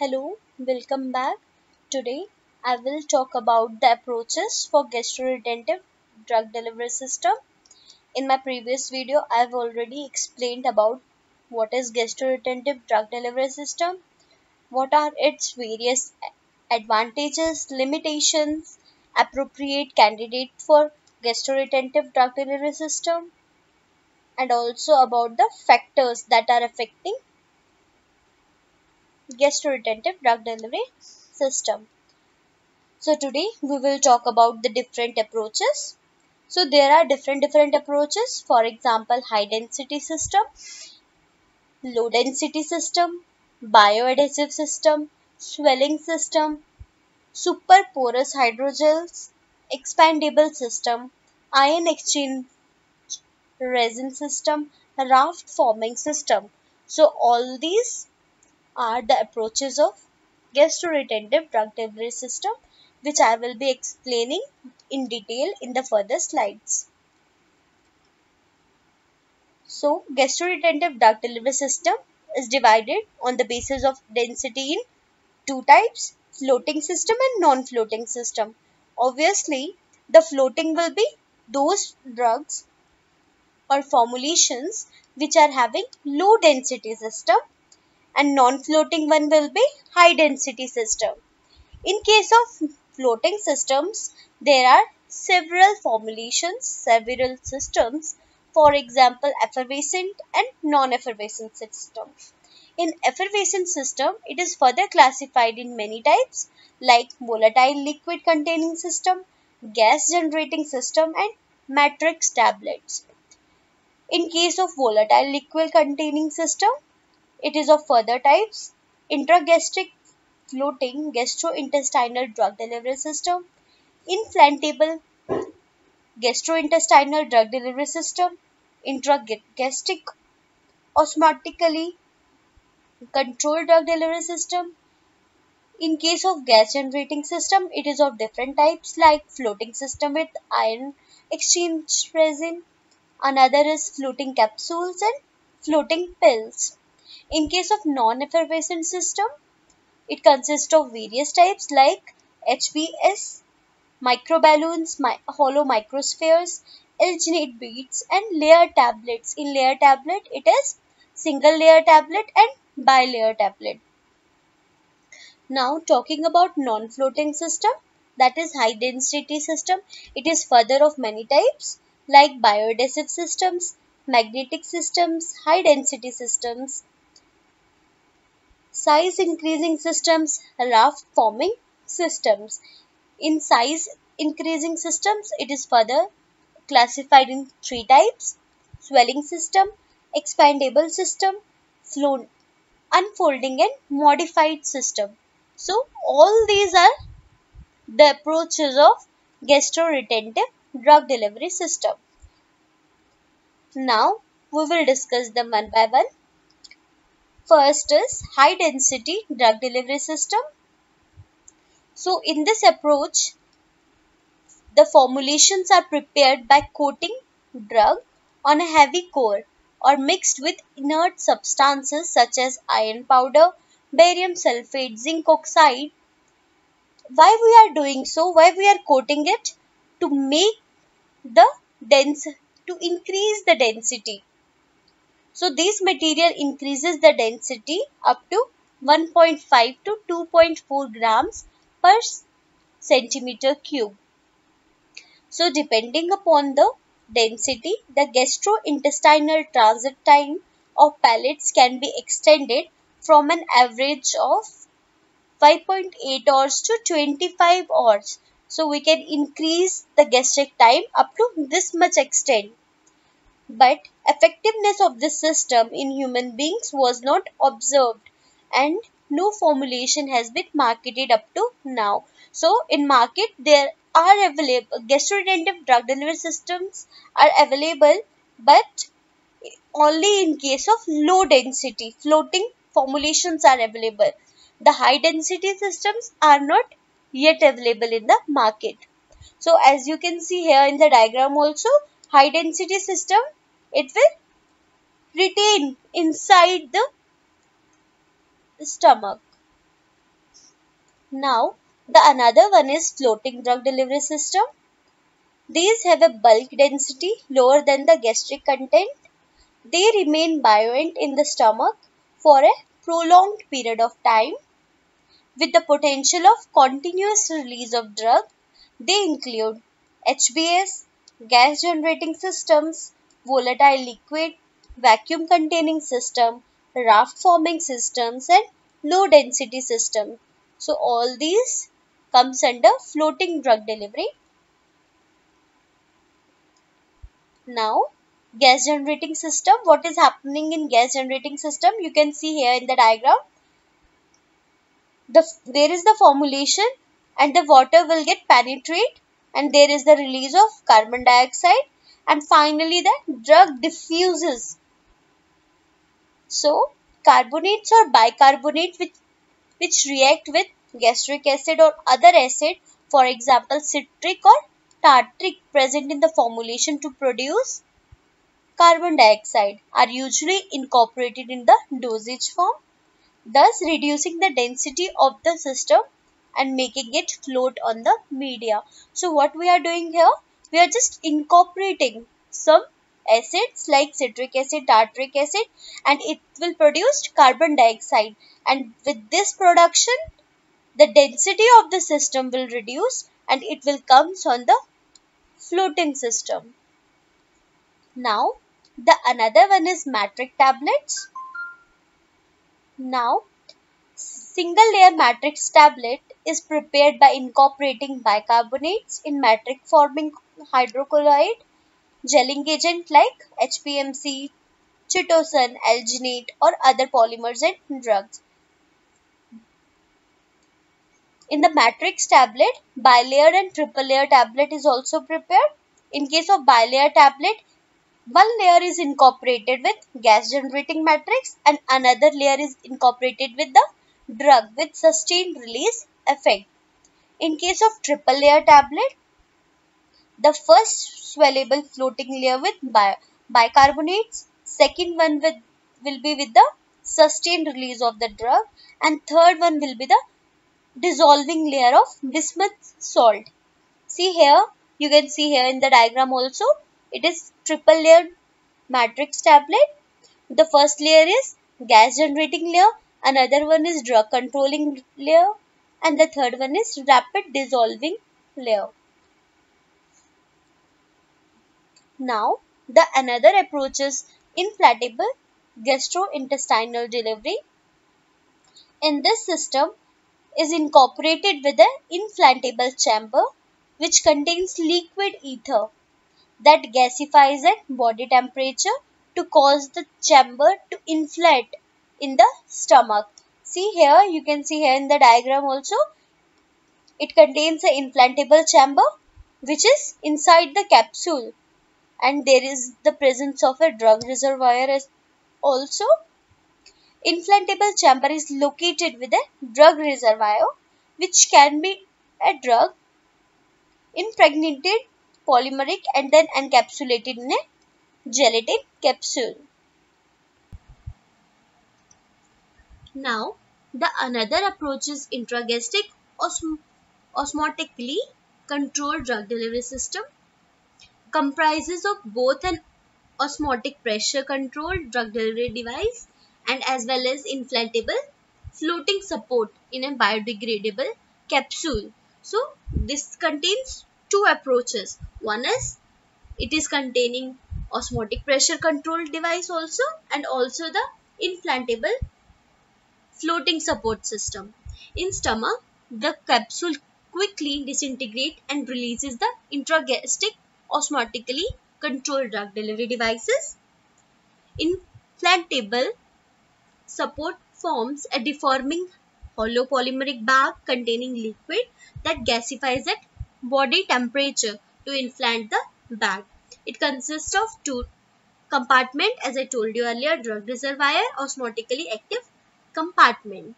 Hello, welcome back. Today I will talk about the approaches for gastroretentive drug delivery system. In my previous video, I have already explained about what is gastroretentive drug delivery system, what are its various advantages, limitations, appropriate candidate for gastroretentive drug delivery system, and also about the factors that are affecting gastroretentive drug delivery system. So today we will talk about the different approaches. So there are different different approaches. For example, high density system, low density system, bioadhesive system, swelling system, super porous hydrogels, expandable system, ion exchange resin system, raft forming system. So all these are the approaches of gastroretentive drug delivery system which I will be explaining in detail in the further slides. So gastroretentive drug delivery system is divided on the basis of density in two types floating system and non-floating system. Obviously the floating will be those drugs or formulations which are having low density system and non-floating one will be high density system. In case of floating systems, there are several formulations, several systems, for example, effervescent and non-effervescent system. In effervescent system, it is further classified in many types like volatile liquid containing system, gas generating system and matrix tablets. In case of volatile liquid containing system, it is of further types intragastric floating gastrointestinal drug delivery system, inflatable gastrointestinal drug delivery system, intragastric osmotically controlled drug delivery system. In case of gas generating system, it is of different types like floating system with ion exchange resin. Another is floating capsules and floating pills. In case of non-effervescent system, it consists of various types like HBS, microballoons, mi hollow microspheres, alginate beads and layer tablets. In layer tablet, it is single layer tablet and bilayer tablet. Now talking about non-floating system, that is high density system. It is further of many types like bioadhesive systems, magnetic systems, high density systems, size increasing systems, raft forming systems. In size increasing systems, it is further classified in three types swelling system, expandable system, flow unfolding and modified system. So all these are the approaches of gastroretentive drug delivery system. Now we will discuss them one by one. First is high density drug delivery system. So in this approach, the formulations are prepared by coating drug on a heavy core or mixed with inert substances such as iron powder, barium sulfate, zinc oxide. Why we are doing so? Why we are coating it? To make the dense, to increase the density so this material increases the density up to 1.5 to 2.4 grams per centimeter cube. So depending upon the density, the gastrointestinal transit time of pellets can be extended from an average of 5.8 hours to 25 hours. So we can increase the gastric time up to this much extent. But effectiveness of this system in human beings was not observed and no formulation has been marketed up to now. So in market there are available gastroretentive drug delivery systems are available but only in case of low density floating formulations are available. The high density systems are not yet available in the market. So as you can see here in the diagram also high density system it will retain inside the stomach Now, the another one is floating drug delivery system. These have a bulk density lower than the gastric content. They remain buoyant in the stomach for a prolonged period of time. With the potential of continuous release of drug, they include HBS, gas generating systems, volatile liquid, vacuum containing system, raft forming systems and low density system. So all these comes under floating drug delivery. Now gas generating system, what is happening in gas generating system? You can see here in the diagram. The, there is the formulation and the water will get penetrate and there is the release of carbon dioxide and finally the drug diffuses. So carbonates or bicarbonate which, which react with gastric acid or other acid for example citric or tartric present in the formulation to produce carbon dioxide are usually incorporated in the dosage form thus reducing the density of the system and making it float on the media. So what we are doing here? We are just incorporating some acids like citric acid, tartaric acid and it will produce carbon dioxide and with this production the density of the system will reduce and it will comes on the floating system. Now the another one is matrix tablets. Now single layer matrix tablet is prepared by incorporating bicarbonates in matrix forming hydrocolloid gelling agent like HPMC, chitosan, alginate or other polymers and drugs. In the matrix tablet, bilayer and triple layer tablet is also prepared. In case of bilayer tablet, one layer is incorporated with gas generating matrix and another layer is incorporated with the drug with sustained release effect. In case of triple layer tablet, the first swellable floating layer with bi bicarbonates, second one with, will be with the sustained release of the drug and third one will be the dissolving layer of bismuth salt. See here, you can see here in the diagram also, it is triple layer matrix tablet. The first layer is gas generating layer, another one is drug controlling layer and the third one is rapid dissolving layer. Now, the another approach is inflatable gastrointestinal delivery. In this system is incorporated with an inflatable chamber which contains liquid ether that gasifies at body temperature to cause the chamber to inflate in the stomach. See here, you can see here in the diagram also, it contains an inflatable chamber which is inside the capsule and there is the presence of a drug reservoir also. Inflatable chamber is located with a drug reservoir which can be a drug impregnated polymeric and then encapsulated in a gelatin capsule. Now, the another approach is intragastric osm osmotically controlled drug delivery system. Comprises of both an osmotic pressure controlled drug delivery device and as well as inflatable floating support in a biodegradable capsule. So, this contains two approaches. One is it is containing osmotic pressure controlled device also and also the inflatable floating support system. In stomach, the capsule quickly disintegrates and releases the intragastric osmotically controlled drug delivery devices. Inflatable support forms a deforming hollow polymeric bag containing liquid that gasifies at body temperature to inflate the bag. It consists of two compartment as I told you earlier drug reservoir osmotically active compartment.